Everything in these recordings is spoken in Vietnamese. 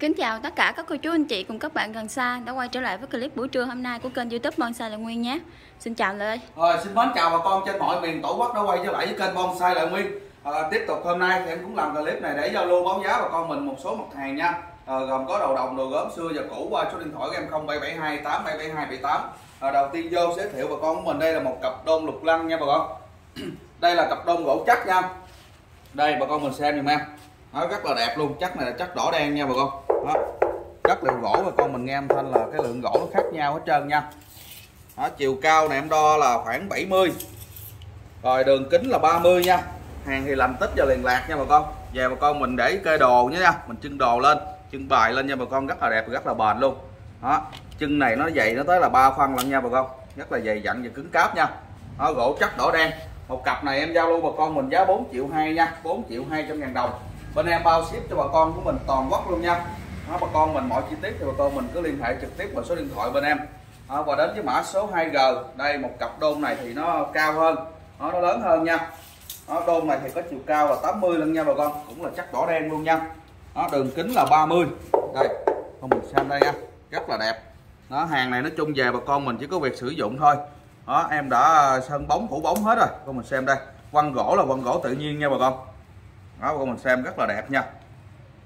Kính chào tất cả các cô chú anh chị cùng các bạn gần xa đã quay trở lại với clip buổi trưa hôm nay của kênh youtube Bonsai Lại Nguyên nhé. Xin chào Lê. Rồi, xin mến chào bà con trên mọi miền tổ quốc đã quay trở lại với kênh Bonsai Lại Nguyên. À, Tiếp tục hôm nay thì em cũng làm clip này để giao lưu báo giá bà con mình một số mặt hàng nha. À, Gồm có đầu đồng, đồ gốm xưa và cũ qua số điện thoại của em 0772 877278 à, Đầu tiên vô giới thiệu bà con của mình đây là một cặp đôn lục lăng nha bà con. Đây là cặp đôn gỗ chắc nha. Đây bà con mình xem giùm em. Nó rất là đẹp luôn chắc này là chắc đỏ đen nha bà con đó. Chất liệu gỗ bà con mình nghe âm thanh là cái lượng gỗ nó khác nhau hết trơn nha. Đó, chiều cao này em đo là khoảng 70 rồi đường kính là 30 nha. Hàng thì làm tích và liền lạc nha bà con. Về bà con mình để cây đồ nha. Mình trưng đồ lên trưng bài lên nha bà con. Rất là đẹp và rất là bền luôn. Đó chân này nó dày nó tới là ba phân lận nha bà con. Rất là dày dặn và cứng cáp nha. Đó, gỗ chắc đỏ đen. Một cặp này em giao lưu bà con mình giá 4 triệu 2 nha. 4 triệu 200 ngàn đồng. Bên em bao ship cho bà con của mình toàn quốc luôn nha đó, bà con mình mọi chi tiết thì bà con mình cứ liên hệ trực tiếp vào số điện thoại bên em. Đó, và đến với mã số 2G đây một cặp đôn này thì nó cao hơn. Đó, nó lớn hơn nha. Đó, đôn này thì có chiều cao là 80 lần nha bà con cũng là chắc đỏ đen luôn nha. Đó, đường kính là 30 đây con mình xem đây nha rất là đẹp. Đó hàng này nói chung về bà con mình chỉ có việc sử dụng thôi. Đó em đã sơn bóng phủ bóng hết rồi con mình xem đây. Quăng gỗ là quăng gỗ tự nhiên nha bà con. Đó bà con mình xem rất là đẹp nha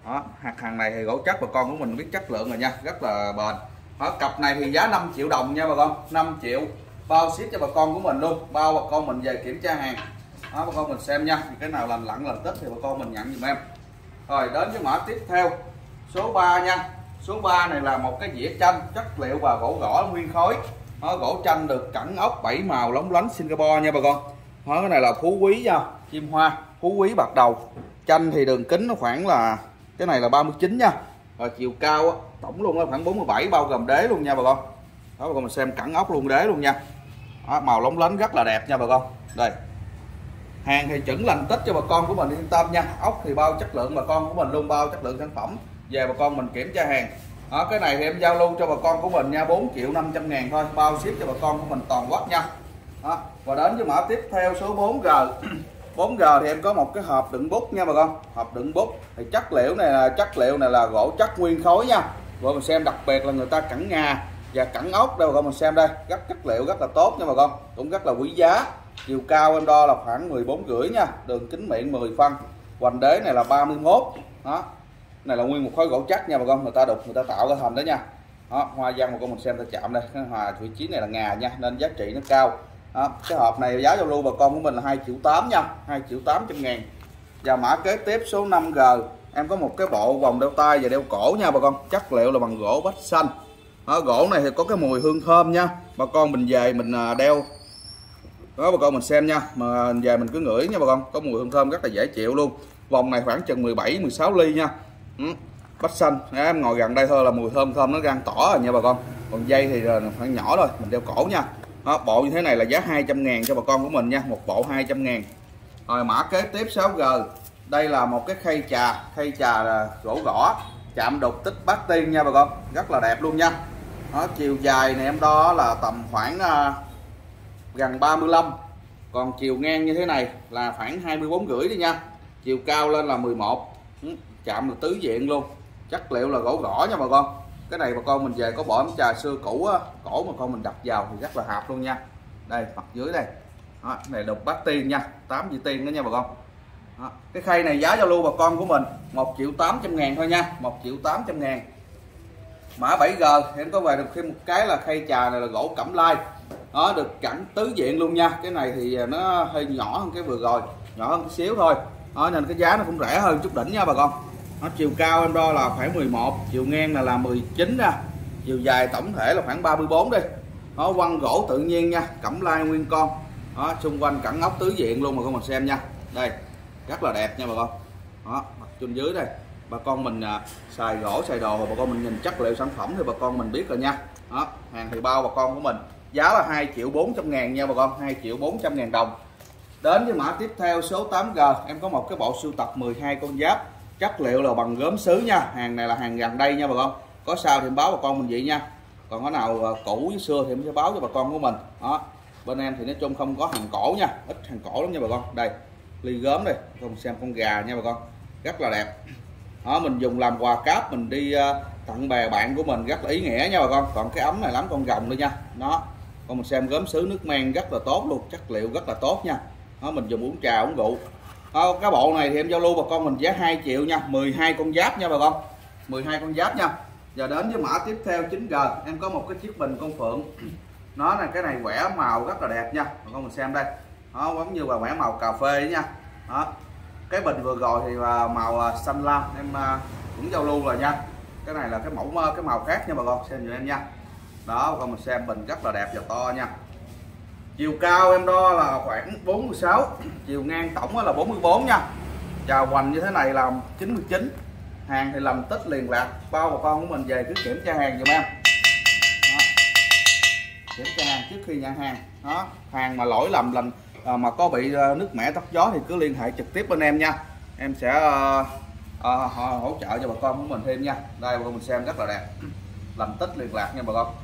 đó hạt hàng này thì gỗ chắc bà con của mình biết chất lượng rồi nha rất là bền. Đó, cặp này thì giá 5 triệu đồng nha bà con 5 triệu. Bao ship cho bà con của mình luôn bao bà con mình về kiểm tra hàng. Đó bà con mình xem nha cái nào lành lặn lành tích thì bà con mình nhận giùm em. Rồi đến với mã tiếp theo số 3 nha. Số 3 này là một cái dĩa chanh chất liệu và gỗ gõ nguyên khối. Đó, gỗ chanh được cẳng ốc bảy màu lóng lánh Singapore nha bà con. Đó, cái này là phú quý nha chim hoa phú quý bạc đầu. Chanh thì đường kính nó khoảng là cái này là 39 nha. Rồi chiều cao á, tổng luôn là khoảng 47 bao gồm đế luôn nha bà con. Đó bà con mình xem cẳng ốc luôn đế luôn nha. Đó, màu lóng lánh rất là đẹp nha bà con. Đây. Hàng thì chuẩn lành tích cho bà con của mình yên tâm nha. Ốc thì bao chất lượng bà con của mình luôn bao chất lượng sản phẩm. Về bà con mình kiểm tra hàng. Đó, cái này thì em giao lưu cho bà con của mình nha 4 triệu 500 ngàn thôi. Bao ship cho bà con của mình toàn quốc nha. Đó. và đến với mã tiếp theo số 4G 4G thì em có một cái hộp đựng bút nha bà con. Hộp đựng bút. Thì chất liệu này là chất liệu này là gỗ chất nguyên khối nha. Rồi mình xem đặc biệt là người ta cẳng ngà và cẳng ốc đây bà con mình xem đây. Rất chất liệu rất là tốt nha bà con. Cũng rất là quý giá. Chiều cao em đo là khoảng 14 rưỡi nha. Đường kính miệng 10 phân. Hoành đế này là 31 đó. Này là nguyên một khối gỗ chắc nha bà con. Người ta đục người ta tạo ra thành đó nha. Đó, hoa văn mà con mình xem ta chạm đây. Cái hòa vị trí này là ngà nha nên giá trị nó cao đó, cái hộp này giá giao lưu bà con của mình là 2 triệu 8 nha 2 triệu 800 ngàn. Và mã kế tiếp số 5G em có một cái bộ vòng đeo tay và đeo cổ nha bà con chất liệu là bằng gỗ bách xanh. Đó, gỗ này thì có cái mùi hương thơm nha bà con mình về mình à, đeo. Đó bà con mình xem nha mà về mình cứ ngửi nha bà con có mùi hương thơm rất là dễ chịu luôn. Vòng này khoảng chừng 17 16 ly nha. Ừ. bách xanh. Em ngồi gần đây thôi là mùi thơm thơm nó rang tỏ rồi nha bà con. Còn dây thì khoảng nhỏ thôi mình đeo cổ nha đó, bộ như thế này là giá 200 ngàn cho bà con của mình nha một bộ 200 ngàn. Rồi mã kế tiếp 6G đây là một cái khay trà khay trà là gỗ gõ chạm đục tích bát tiên nha bà con. Rất là đẹp luôn nha. Đó, chiều dài này em đo là tầm khoảng uh, gần 35 còn chiều ngang như thế này là khoảng 24 rưỡi đi nha. Chiều cao lên là 11 ừ, chạm là tứ diện luôn. Chất liệu là gỗ gõ nha bà con cái này bà con mình về có bỏ ấm trà xưa cũ á, cổ mà con mình đập vào thì rất là hợp luôn nha. Đây mặt dưới đây. Đó, này đục bát tiên nha 8 vị tiên đó nha bà con. Đó. cái khay này giá giao lưu bà con của mình 1 triệu 800 ngàn thôi nha 1 triệu 800 ngàn. Mã 7G thì em có về được thêm một cái là khay trà này là gỗ cẩm lai. Nó được cảnh tứ diện luôn nha. Cái này thì nó hơi nhỏ hơn cái vừa rồi nhỏ hơn một xíu thôi. Đó, nên cái giá nó cũng rẻ hơn chút đỉnh nha bà con nó chiều cao em đo là khoảng 11 chiều ngang là là 19 nha. Chiều dài tổng thể là khoảng 34 đi. Nó quăng gỗ tự nhiên nha cẩm lai nguyên con. Đó xung quanh cẳng ốc tứ diện luôn mà con mình xem nha. Đây rất là đẹp nha bà con. Đó mặt trên dưới đây. Bà con mình à, xài gỗ xài đồ bà con mình nhìn chất liệu sản phẩm thì bà con mình biết rồi nha. Đó hàng thì bao bà con của mình. Giá là 2 triệu 400 ngàn nha bà con 2 triệu 400 ngàn đồng. Đến với mã tiếp theo số 8G em có một cái bộ sưu tập 12 con giáp chất liệu là bằng gốm sứ nha. Hàng này là hàng gần đây nha bà con. Có sao thì báo bà con mình vậy nha. Còn có nào ờ, cũ với xưa thì em sẽ báo cho bà con của mình. Đó. Bên em thì nói chung không có hàng cổ nha. Ít hàng cổ lắm nha bà con. Đây, ly gốm đây. Không xem con gà nha bà con. Rất là đẹp. Đó, mình dùng làm quà cáp, mình đi ờ, tặng bè bạn của mình. Rất là ý nghĩa nha bà con. Còn cái ấm này lắm, con rồng nữa nha. Đó. Con mình xem gốm sứ nước men rất là tốt luôn. Chất liệu rất là tốt nha. Đó, mình dùng uống trà, uống rượu đó, cái bộ này thì em giao lưu bà con mình giá 2 triệu nha 12 con giáp nha bà con. 12 con giáp nha. Giờ đến với mã tiếp theo 9G em có một cái chiếc bình con phượng. Nó là cái này quẻ màu rất là đẹp nha. Bà con mình xem đây. Nó giống như là quẻ màu cà phê nha. Đó. Cái bình vừa rồi thì là màu à, xanh lam. Em à, cũng giao lưu rồi nha. Cái này là cái mẫu cái màu khác nha bà con. Xem giùm em nha. Đó bà con mình xem bình rất là đẹp và to nha chiều cao em đo là khoảng 46 chiều ngang tổng là 44 nha. Chào hoành như thế này là 99 hàng thì làm tích liền lạc bao bà con của mình về cứ kiểm tra hàng giùm em. Đó. kiểm tra hàng trước khi nhận hàng. Đó hàng mà lỗi lầm lành à, mà có bị à, nước mẻ tóc gió thì cứ liên hệ trực tiếp bên em nha. Em sẽ à, à, hỗ trợ cho bà con của mình thêm nha. Đây bà con mình xem rất là đẹp. Làm tích liền lạc nha bà con.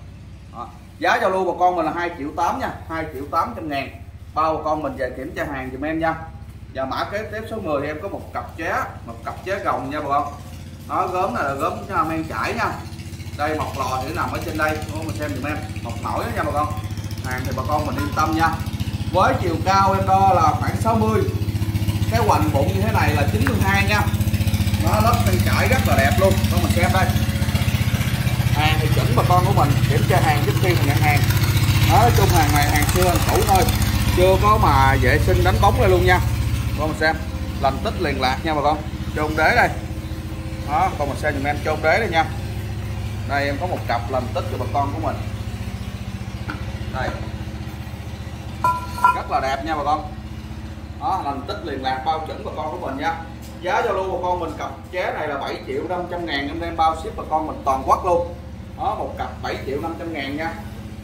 Đó giá giao lưu bà con mình là 2 triệu 8 nha 2 triệu 800 ngàn. Bao bà con mình về kiểm tra hàng dùm em nha. Và mã kế tiếp số 10 em có một cặp ché, một cặp ché gồng nha bà con. Nó gớm này là gớm men chải nha. Đây một lò thì nằm ở trên đây. Con mình xem dùm em. Một nổi nha bà con. Hàng thì bà con mình yên tâm nha. Với chiều cao em đo là khoảng 60 cái hoành bụng như thế này là 92 nha. Nó lớp men chải rất là đẹp luôn. Con mình xem đây hàng thì chuẩn bà con của mình kiểm tra hàng trước khi mình nhận hàng. Nói chung hàng này hàng xưa hàng cũ thôi. Chưa có mà vệ sinh đánh bóng đây luôn nha. Con mình xem làm tích liền lạc nha bà con. Chôn đế đây. Đó, con mình xem giùm em chôn đế đây nha. Đây, em có một cặp làm tích cho bà con của mình. Đây. Rất là đẹp nha bà con. Đó làm tích liền lạc bao chuẩn bà con của mình nha. Giá giao lưu bà con mình cặp ché này là 7 triệu 500 ngàn, em đem bao ship bà con mình toàn quốc luôn đó, một cặp 7 triệu 500 ngàn nha.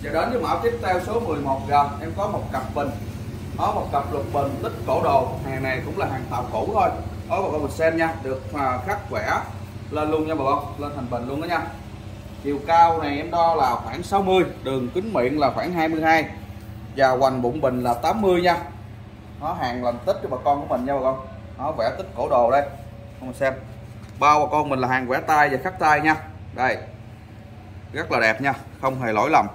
Sẽ đến với mẫu tiếp theo số 11 g em có một cặp bình. Có một cặp lục bình tích cổ đồ. Hàng này cũng là hàng tàu cũ thôi. Có bà con mình xem nha. Được à, khắc vẽ lên luôn nha, bà con. Lên thành bình luôn đó nha. Chiều cao này em đo là khoảng 60 đường kính miệng là khoảng 22 và hoành bụng bình là 80 nha. Nó hàng làm tích cho bà con của mình nha, bà con. Nó vẽ tích cổ đồ đây. Không xem. Bao bà con mình là hàng vẽ tay và khắc tay nha. Đây rất là đẹp nha không hề lỗi lầm.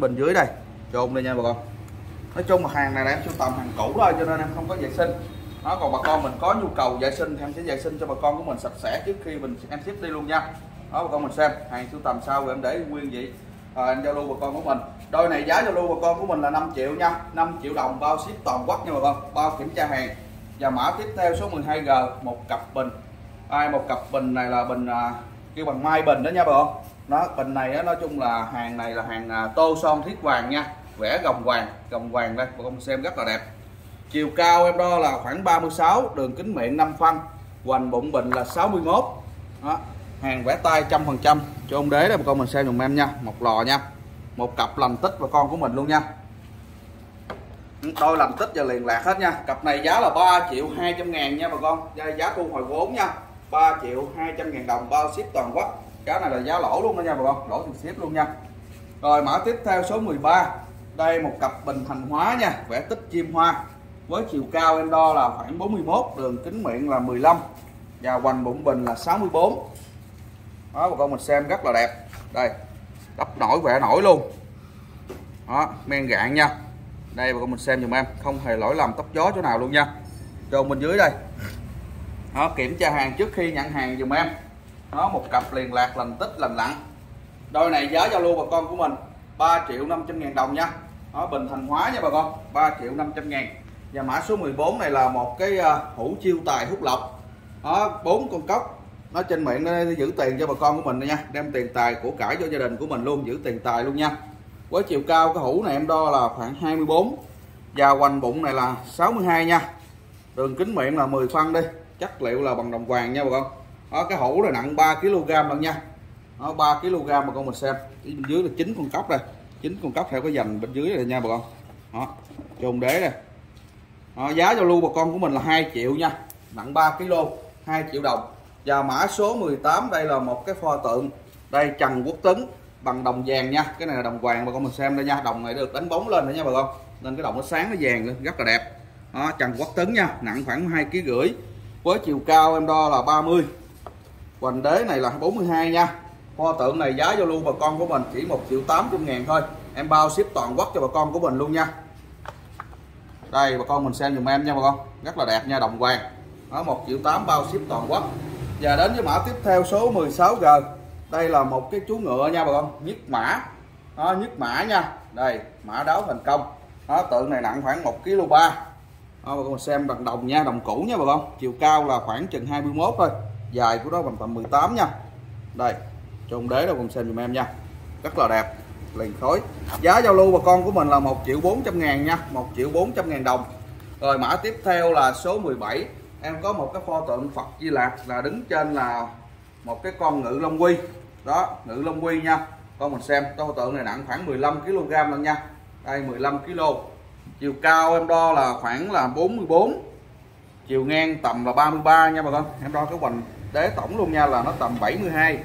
Bên dưới đây chôn đây nha bà con. Nói chung mà hàng này là em sưu tầm hàng cũ thôi cho nên em không có vệ sinh. Nó còn bà con mình có nhu cầu vệ sinh thì em sẽ vệ sinh cho bà con của mình sạch sẽ trước khi mình em ship đi luôn nha. Đó bà con mình xem hàng sưu tầm sau rồi em để nguyên vậy. À, em giao lưu bà con của mình. Đôi này giá giao lưu bà con của mình là 5 triệu nha 5 triệu đồng bao ship toàn quốc nha bà con bao kiểm tra hàng. Và mã tiếp theo số 12G một cặp bình. Ai một cặp bình này là bình à, kêu bằng mai bình đó nha bà con nó bình này á, nói chung là hàng này là hàng à, tô son thiết vàng nha. Vẽ gồng vàng gồng vàng đây bà con xem rất là đẹp. Chiều cao em đo là khoảng 36 đường kính miệng 5 phân hoành bụng bình là 61 đó hàng vẽ tay trăm phần trăm. Cho ông đế đây bà con mình xem dùm em nha một lò nha. Một cặp làm tích bà con của mình luôn nha. Đôi làm tích và liền lạc hết nha. Cặp này giá là 3 triệu 200 ngàn nha bà con. Giá thu hồi vốn nha. 3 triệu 200 ngàn đồng bao ship toàn quốc cái này là giá lỗ luôn đó nha, bà con. Lỗ tiền ship luôn nha. Rồi, mã tiếp theo số 13 đây, một cặp bình thành hóa nha. Vẽ tích chim hoa. Với chiều cao em đo là khoảng 41 đường kính miệng là 15 và hoành bụng bình là 64 đó, bà con mình xem rất là đẹp. Đây, đắp nổi, vẽ nổi luôn. Đó, men gạn nha. Đây, bà con mình xem dùm em. Không hề lỗi lầm tóc gió chỗ nào luôn nha. Cho bên dưới đây. Đó, kiểm tra hàng trước khi nhận hàng dùm em nó một cặp liền lạc lành tích, lành lặn. Đôi này giá giao lưu bà con của mình 3 triệu 500 ngàn đồng nha. Nó bình thành hóa nha bà con 3 triệu 500 ngàn. Và mã số 14 này là một cái à, hũ chiêu tài hút lọc. Đó, bốn con cốc. Nó trên miệng nó giữ tiền cho bà con của mình nha. Đem tiền tài của cải cho gia đình của mình luôn, giữ tiền tài luôn nha. Với chiều cao cái hũ này em đo là khoảng 24 và hoành bụng này là 62 nha. Đường kính miệng là 10 phân đi. Chất liệu là bằng đồng vàng nha bà con đó cái hũ này nặng 3 kg luôn nha. Nó 3 kg bà con mình xem. Bên dưới là chín con cốc đây. Chín con cốc theo cái dành bên dưới này nha bà con. Đó chôn đế đây. Đó, giá giao lưu bà con của mình là 2 triệu nha. Nặng 3 kg 2 triệu đồng. Và mã số 18 đây là một cái pho tượng. Đây Trần Quốc Tấn bằng đồng vàng nha. Cái này là đồng vàng bà con mình xem đây nha. Đồng này được đánh bóng lên nữa nha bà con. Nên cái đồng nó sáng nó vàng lên rất là đẹp. Đó, Trần Quốc Tấn nha. Nặng khoảng hai kg rưỡi. Với chiều cao em đo là 30 hoành đế này là 42 nha. Pho tượng này giá giao lưu bà con của mình chỉ 1 triệu 800 ngàn thôi. Em bao ship toàn quốc cho bà con của mình luôn nha. Đây bà con mình xem dùm em nha bà con. Rất là đẹp nha đồng vàng. Đó 1 triệu 8 bao ship toàn quốc. Và đến với mã tiếp theo số 16G đây là một cái chú ngựa nha bà con. Nhất mã. Đó, nhất mã nha. Đây mã đáo thành công. Đó, tượng này nặng khoảng 1 kg ba. Đó, bà con xem bằng đồng nha đồng cũ nha bà con. Chiều cao là khoảng chừng 21 thôi dài của nó bằng tầm 18 nha. Đây trùng đế đâu cùng xem dùm em nha. Rất là đẹp, liền khối. Giá giao lưu bà con của mình là 1 triệu 400 ngàn nha 1 triệu 400 ngàn đồng. Rồi mã tiếp theo là số 17 em có một cái pho tượng Phật Di Lạc là đứng trên là một cái con ngự long quy. Đó, ngự long quy nha. Con mình xem cái pho tượng này nặng khoảng 15 kg luôn nha. Đây 15 kg chiều cao em đo là khoảng là 44 chiều ngang tầm là 33 nha bà con. Em đo cái hoành đế tổng luôn nha, là nó tầm 72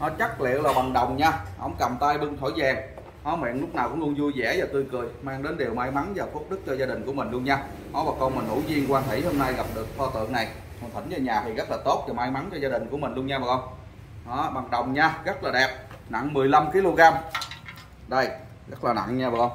nó chất liệu là bằng đồng nha ông cầm tay bưng thổi vàng. Nó miệng lúc nào cũng luôn vui vẻ và tươi cười, mang đến điều may mắn và phúc đức cho gia đình của mình luôn nha. Nó bà con mình hữu duyên quan thủy hôm nay gặp được pho tượng này. Còn thỉnh về nhà thì rất là tốt và may mắn cho gia đình của mình luôn nha bà con. Đó, bằng đồng nha, rất là đẹp. Nặng 15 kg. Đây, rất là nặng nha bà con.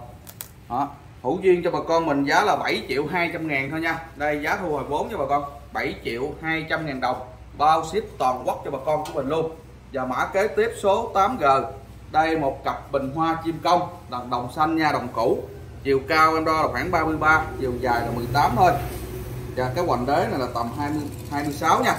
Đó, hữu duyên cho bà con mình giá là 7 triệu 200 ngàn thôi nha. Đây, giá thu hồi vốn cho bà con 7 triệu 200 ngàn đồng bao ship toàn quốc cho bà con của mình luôn. Và mã kế tiếp số 8G đây một cặp bình hoa chim công, đồng đồng xanh nha, đồng cũ. Chiều cao em đo là khoảng 33 chiều dài là 18 thôi. Và cái hoành đế này là tầm 20 26 nha.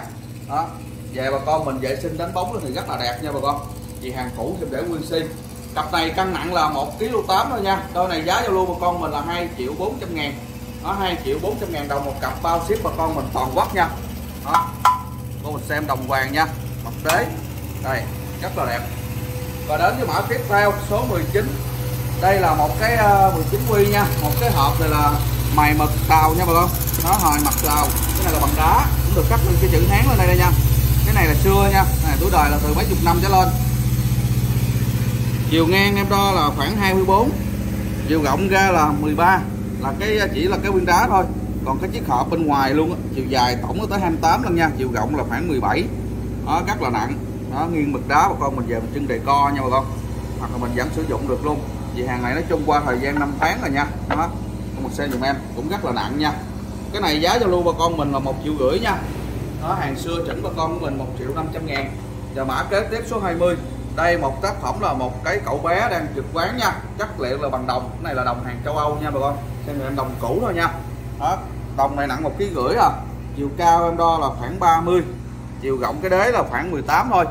Đó. Về bà con mình vệ sinh đánh bóng thì rất là đẹp nha bà con. Vì hàng cũ thì để nguyên sim. Cặp này cân nặng là 1 kg 8 thôi nha. Đôi này giá giao lưu bà con mình là 2 triệu 400 ngàn. Nó 2 triệu 400 ngàn đồng một cặp bao ship bà con mình toàn quốc nha. Đó cô mình xem đồng vàng nha. Mặt đế. Đây, rất là đẹp. Và đến với mã tiếp theo, số 19 đây là một cái ờ, 19 quy nha. Một cái hộp này là mài mực tàu nha bà con. Nó hồi mặt tàu. Cái này là bằng đá. Cũng được cắt lên cái chữ hán lên đây đây nha. Cái này là xưa nha. Này tuổi đời là từ mấy chục năm trở lên. Chiều ngang em đo là khoảng 24 chiều rộng ra là 13 là cái, chỉ là cái viên đá thôi còn cái chiếc hộp bên ngoài luôn chiều dài tổng nó tới 28 lần nha, chiều rộng là khoảng 17 đó, rất là nặng. Đó, nghiêng mực đá bà con mình về mình trưng đề co nha bà con. Hoặc là mình vẫn sử dụng được luôn. Vì hàng này nó chung qua thời gian 5 tháng rồi nha. Đó một xe dùm em, cũng rất là nặng nha. Cái này giá cho luôn bà con mình là một triệu rưỡi nha. Đó, hàng xưa chỉnh bà con của mình một triệu 500 ngàn. Và mã kế tiếp số 20 đây, một tác phẩm là một cái cậu bé đang trực quán nha. Chất liệu là bằng đồng. Cái này là đồng hàng châu Âu nha bà con. Xem em đồng cũ thôi nha đó đồng này nặng một ký rưỡi à. Chiều cao em đo là khoảng 30 chiều rộng cái đế là khoảng 18 thôi.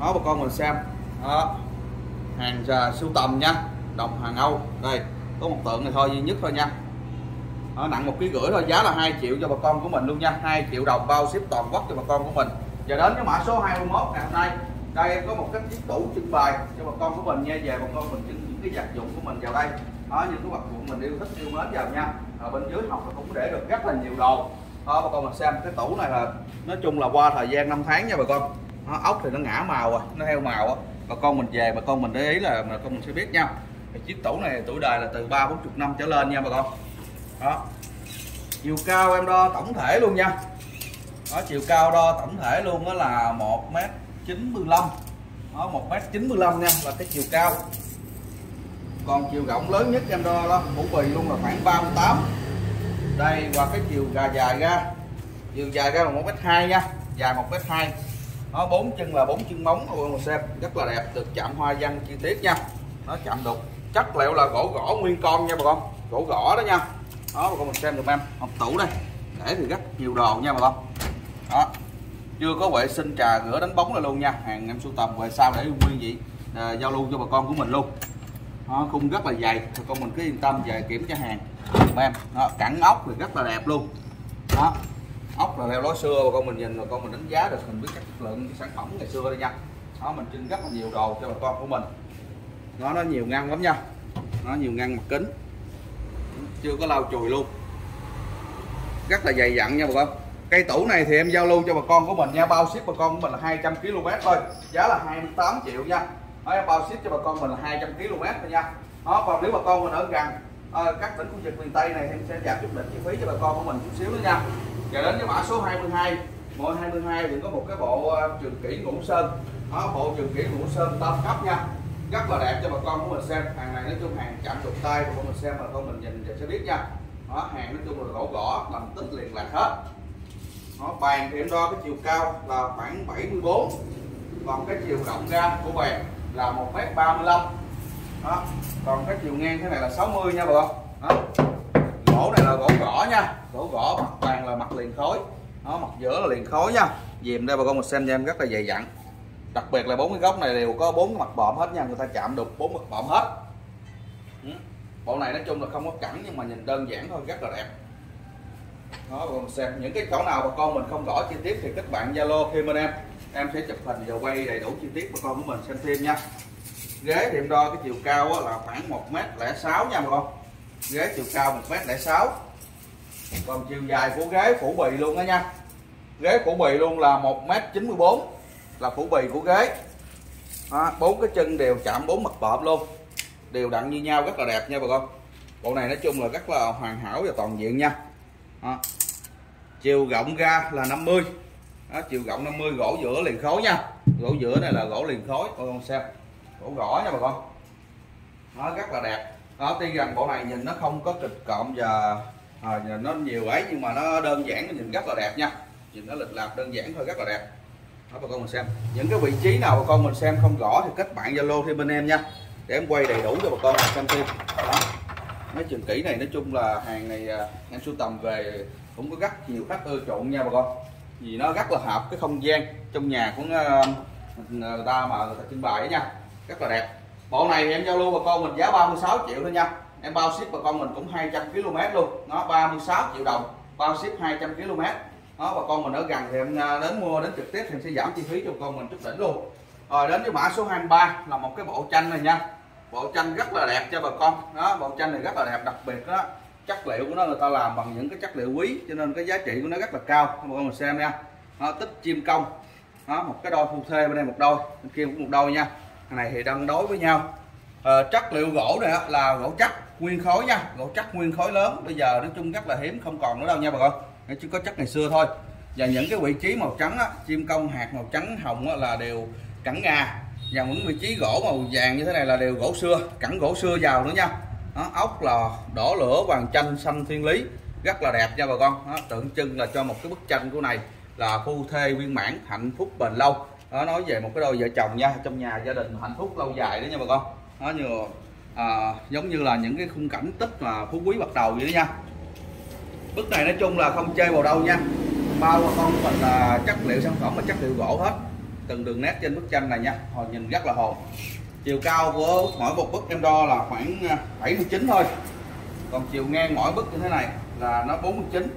Đó bà con mình xem. Đó. Hàng uh, sưu tầm nha. Đồng hàng Âu. Đây có một tượng này thôi duy nhất thôi nha. Đó, nặng một ký rưỡi thôi giá là 2 triệu cho bà con của mình luôn nha. 2 triệu đồng bao ship toàn quốc cho bà con của mình. Và đến với mã số 21 ngày hôm nay đây em có một cái chiếc tủ trưng bày cho bà con của mình nha. Về bà con mình trưng những cái vật dụng của mình vào đây đó những cái vật dụng mình yêu thích yêu mến vào nha. Ở bên dưới học cũng để được rất là nhiều đồ. Đó bà con mình xem cái tủ này là nói chung là qua thời gian 5 tháng nha bà con. Đó, ốc thì nó ngã màu rồi nó heo màu á. Bà con mình về bà con mình để ý là bà con mình sẽ biết nha. Cái chiếc tủ này tuổi đời là từ ba bốn chục năm trở lên nha bà con. Đó. Chiều cao em đo tổng thể luôn nha. Đó chiều cao đo tổng thể luôn đó là một m 95 đó một m 95 nha là cái chiều cao còn chiều rộng lớn nhất em đo đó mũ bì luôn là khoảng 38 đây và cái chiều gà dài ra. Chiều dài ra là một m hai nha dài một m hai. Nó bốn chân là bốn chân móng mọi người xem rất là đẹp được chạm hoa văn chi tiết nha. Nó chạm đục chất liệu là gỗ gõ nguyên con nha bà con gỗ gõ đó nha. Đó bà con mình xem được em? Hộp tủ đây để thì rất nhiều đồ nha bà con. Đó chưa có vệ sinh trà rửa đánh bóng là luôn nha. Hàng em sưu tầm về sau để nguyên vị à, giao lưu cho bà con của mình luôn nó khung rất là dày. Bà con mình cứ yên tâm, về kiểm tra hàng. Em, nó cẳng ốc thì rất là đẹp luôn. Đó. Ốc là theo lối xưa bà con mình nhìn bà con mình đánh giá được, mình biết các chất lượng cái sản phẩm ngày xưa đây nha. Đó, mình trưng rất là nhiều đồ cho bà con của mình. Nó nó nhiều ngăn lắm nha. Nó nhiều ngăn mặt kính. Chưa có lau chùi luôn. Rất là dày dặn nha bà con. Cây tủ này thì em giao lưu cho bà con của mình nha. Bao ship bà con của mình là 200 km thôi. Giá là 28 triệu nha đó, bao ship cho bà con mình là 200 km thôi nha. Đó còn nếu bà con mình ở gần à, các tỉnh khu vực miền Tây này thì em sẽ giảm chút đỉnh chi phí cho bà con của mình chút xíu nữa nha. Và đến với mã số 22 mỗi 22 thì có một cái bộ uh, trường kỷ ngũ sơn. Đó, bộ trường kỷ ngũ sơn tam cấp nha. Rất là đẹp cho bà con của mình xem. Hàng này nói chung hàng chạm đục tay của mình xem mà con mình nhìn sẽ biết nha. Đó, hàng nói chung là gỗ gõ làm tích liền lạc hết. Nó bàn thì em đo cái chiều cao là khoảng 74 còn cái chiều rộng ra của bàn là 1m35 đó. Còn cái chiều ngang thế này là 60 nha bà. Con đó. gỗ này là gỗ gõ nha. Gỗ gõ, mặt bàn là mặt liền khối. Đó, mặt giữa là liền khối nha. Dìm đây bà con một xem cho em rất là dày dặn. Đặc biệt là bốn cái góc này đều có bốn mặt bọm hết nha. Người ta chạm đục bốn mặt bọm hết. Ừ. Bộ này nói chung là không có cẳng, nhưng mà nhìn đơn giản thôi, rất là đẹp. Đó, bà con xem những cái chỗ nào bà con mình không rõ chi tiết thì các bạn zalo thêm bên em em sẽ chụp hình và quay đầy đủ chi tiết bà con của mình xem thêm nha. Ghế thì em đo cái chiều cao là khoảng một m lẻ sáu nha bà con ghế chiều cao một m lẻ sáu. Còn chiều dài của ghế phủ bì luôn đó nha. Ghế phủ bì luôn là một m chín mươi bốn, là phủ bì của ghế. Bốn cái chân đều chạm bốn mặt bọp luôn. Đều đặn như nhau, rất là đẹp nha bà con. Bộ này nói chung là rất là hoàn hảo và toàn diện nha. Đó. chiều rộng ra là 50 đó, chiều rộng 50 gỗ giữa liền khối nha. Gỗ giữa này là gỗ liền khối. Bà con xem. Gỗ gõ nha bà con. Nó rất là đẹp. Đó tuy rằng bộ này nhìn nó không có kịch cộm và à, nó nhiều ấy nhưng mà nó đơn giản nó nhìn rất là đẹp nha. Nhìn nó lịch lạc đơn giản thôi rất là đẹp. Đó bà con mình xem. Những cái vị trí nào bà con mình xem không rõ thì kết bạn zalo thêm bên em nha. Để em quay đầy đủ cho bà con mình xem thêm. Đó. Mấy trường kỹ này nói chung là hàng này à, em sưu tầm về cũng có rất nhiều khách ưa chuộng nha bà con vì nó rất là hợp cái không gian trong nhà của ờ, người ta mà người ta trưng bày nha. Rất là đẹp. Bộ này em giao lưu bà con mình giá 36 triệu thôi nha. Em bao ship bà con mình cũng 200 km luôn. Nó 36 triệu đồng, bao ship 200 km. Đó, bà con mình ở gần thì em ờ, đến mua đến trực tiếp thì em sẽ giảm chi phí cho con mình chút đỉnh luôn. Rồi đến với mã số 23 là một cái bộ tranh này nha. Bộ tranh rất là đẹp cho bà con. Đó, bộ tranh này rất là đẹp, đặc biệt đó chất liệu của nó người ta làm bằng những cái chất liệu quý cho nên cái giá trị của nó rất là cao. Mọi người mình xem nha. Nó tích chim công. Đó một cái đôi phu thê bên đây một đôi bên kia cũng một đôi nha. Cái này thì đang đối với nhau. À, chất liệu gỗ này là gỗ chắc nguyên khối nha. Gỗ chắc nguyên khối lớn. Bây giờ nói chung rất là hiếm không còn nữa đâu nha bà con. Chỉ có chất ngày xưa thôi. Và những cái vị trí màu trắng á, chim công hạt màu trắng hồng á, là đều cẳng gà. Và những vị trí gỗ màu vàng như thế này là đều gỗ xưa cẳng gỗ xưa vào nữa nha đó, ốc là đỏ lửa vàng chanh xanh thiên lý rất là đẹp nha bà con. Đó, tượng trưng là cho một cái bức tranh của này là phu thê viên mãn hạnh phúc bền lâu. Đó nói về một cái đôi vợ chồng nha trong nhà gia đình hạnh phúc lâu dài đó nha bà con. Nó như à, giống như là những cái khung cảnh tích mà phú quý bắt đầu vậy đó nha. Bức này nói chung là không chơi vào đâu nha. Bao và con mình là chất liệu sản phẩm là chất liệu gỗ hết. Từng đường nét trên bức tranh này nha. Họ nhìn rất là hồn chiều cao của mỗi một bức em đo là khoảng à, 79 thôi. Còn chiều ngang mỗi bức như thế này là nó 49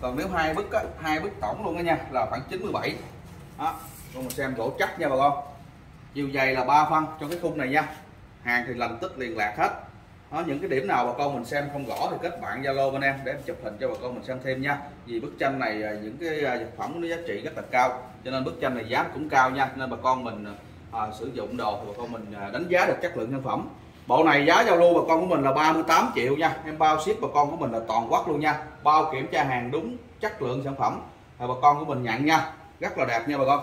còn nếu hai bức á, hai bức tổng luôn đó nha là khoảng 97 đó con xem gỗ chắc nha bà con. Chiều dày là 3 phân cho cái khung này nha. Hàng thì lành tức liền lạc hết. Đó, những cái điểm nào bà con mình xem không rõ thì kết bạn zalo bên em để em chụp hình cho bà con mình xem thêm nha. Vì bức tranh này à, những cái à, vật phẩm nó giá trị rất là cao cho nên bức tranh này giá cũng cao nha. Nên bà con mình à, sử dụng đồ thì bà con mình à, đánh giá được chất lượng sản phẩm. Bộ này giá giao lưu bà con của mình là 38 triệu nha. Em bao ship bà con của mình là toàn quốc luôn nha. Bao kiểm tra hàng đúng chất lượng sản phẩm à, bà con của mình nhận nha. Rất là đẹp nha bà con.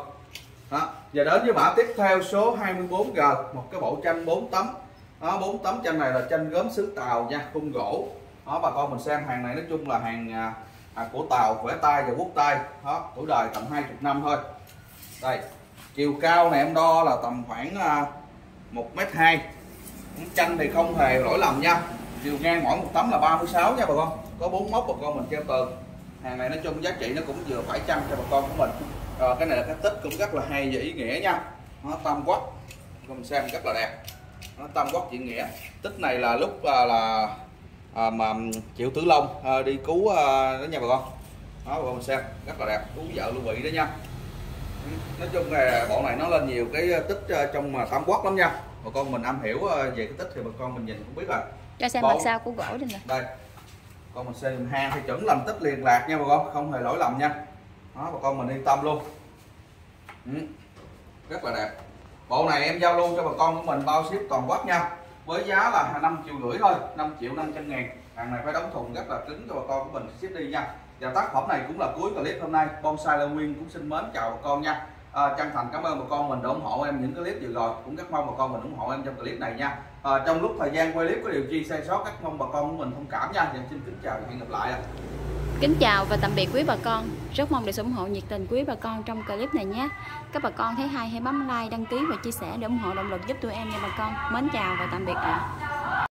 Đó giờ đến với mã tiếp theo số 24G một cái bộ tranh 4 tấm. Đó, 4 tấm tranh này là tranh gốm xứ Tàu nha khung gỗ. Đó bà con mình xem hàng này nói chung là hàng à, à của Tàu vẽ tay và quốc tay đó tuổi đời tầm 20 năm thôi. Đây chiều cao này em đo là tầm khoảng à, một m hai. Chanh thì không hề lỗi lầm nha. Chiều ngang mỗi một tấm là 36 nha bà con. Có bốn móc bà con mình treo tường. Hàng này nói chung giá trị nó cũng vừa phải chăng cho bà con của mình. Rồi cái này là cái tích cũng rất là hay và ý nghĩa nha. Nó tam quắc mình xem rất là đẹp. Nó tam quắc chuyện nghĩa. Tích này là lúc là, là à, mà triệu tử long à, đi cứu à, đó nha bà con. Đó bà con xem rất là đẹp. Cứu vợ lưu bị đó nha nói chung là bộ này nó lên nhiều cái tích à, trong mà tam quắc lắm nha. Bà con mình am hiểu về cái tích thì bà con mình nhìn cũng biết rồi. Cho xem mặt sau của gỗ đi nè. Đây. Con mình xem hang thì chuẩn làm tích liền lạc nha bà con không hề lỗi lầm nha. Đó bà con mình yên tâm luôn. Ừ. rất là đẹp. Bộ này em giao lưu cho bà con của mình bao ship toàn quốc nha. Với giá là 5 triệu rưỡi thôi 5 triệu 500 ngàn. Hàng này phải đóng thùng rất là cứng cho bà con của mình ship đi nha và tác phẩm này cũng là cuối clip hôm nay. Bonsai long Nguyên cũng xin mến chào bà con nha. À, chân thành cảm ơn bà con mình đã ủng hộ em những clip vừa rồi. Cũng rất mong bà con mình ủng hộ em trong clip này nha. À, trong lúc thời gian quay clip có điều chi sai sót các mong bà con của mình thông cảm nha. Và xin kính chào và hẹn gặp lại. Kính chào và tạm biệt quý bà con. Rất mong được sự ủng hộ nhiệt tình quý bà con trong clip này nhé. Các bà con thấy hay hãy bấm like, đăng ký và chia sẻ để ủng hộ động lực giúp tụi em nha bà con. Mến chào và tạm biệt ạ.